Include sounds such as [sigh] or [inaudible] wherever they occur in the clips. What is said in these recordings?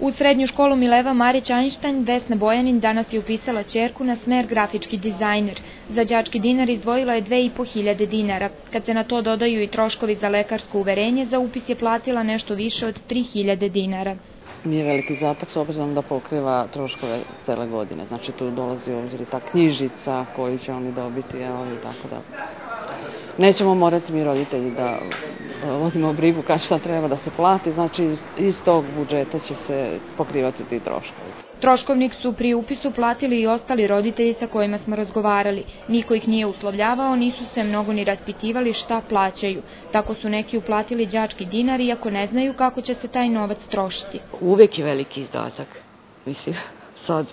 U srednju školu Mileva Marić Einstein Vesna Bojanin danas je upisala čerku na smer grafički dizajner. Za đački dinar izdvojila je 2500 dinara. Kad se na to dodaju i troškovi za lekarsko uverenje, za upis je platila nešto više od 3000 dinara. Nije veliki zatak s obzirom da pokriva troškove cele godine. Znači tu dolazi u obzir i ta knjižica koju će oni dobiti, evo i tako da. Nećemo morati mi roditelji da vodimo brigu kad šta treba da se plati, znači iz tog budžeta će se pokrivati ti troškovi. Troškovnik su pri upisu platili i ostali roditelji sa kojima smo razgovarali. Niko ih nije uslovljavao, nisu se mnogo ni raspitivali šta plaćaju. Tako su neki uplatili đački dinar iako ne znaju kako će se taj novac trošiti. Uvek je veliki izdatak. Mislim, sad,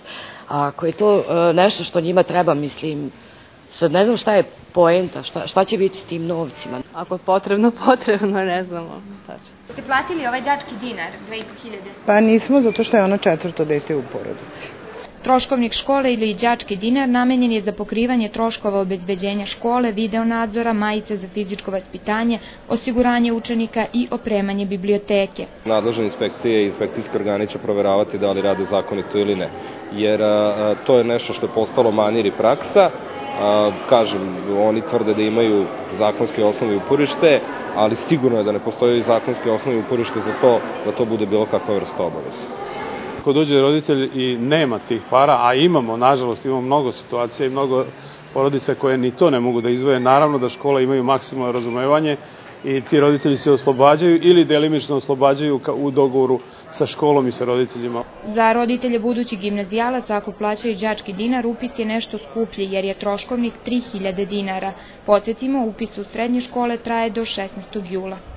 ako je to e, nešto što njima treba, mislim, Sad ne znam šta je poenta, šta, šta će biti s tim novcima. Ako je potrebno, [laughs] potrebno, ne znamo. Tačno. Ste platili ovaj đački dinar, 2500? Pa nismo, zato što je ono četvrto dete u porodici. Troškovnik škole ili đački dinar namenjen je za pokrivanje troškova obezbeđenja škole, videonadzora, majice za fizičko vaspitanje, osiguranje učenika i opremanje biblioteke. Nadležne inspekcije i inspekcijske organi će proveravati da li rade zakonito ili ne, jer a, to je nešto što je postalo manir i praksa, A, kažem, oni tvrde da imaju zakonske osnovi uporište, ali sigurno je da ne postoji zakonske osnovi uporište za to da to bude bilo kakva vrsta obaveza. Ako dođe roditelj i nema tih para, a imamo, nažalost, imamo mnogo situacija i mnogo porodice koje ni to ne mogu da izvoje, naravno da škola imaju maksimalno razumevanje i ti roditelji se oslobađaju ili delimično oslobađaju u dogovoru sa školom i sa roditeljima. Za roditelje budućih gimnazijalaca ako plaćaju đački dinar, upis je nešto skuplji jer je troškovnik 3000 dinara. Podsjetimo, upis u srednje škole traje do 16. jula.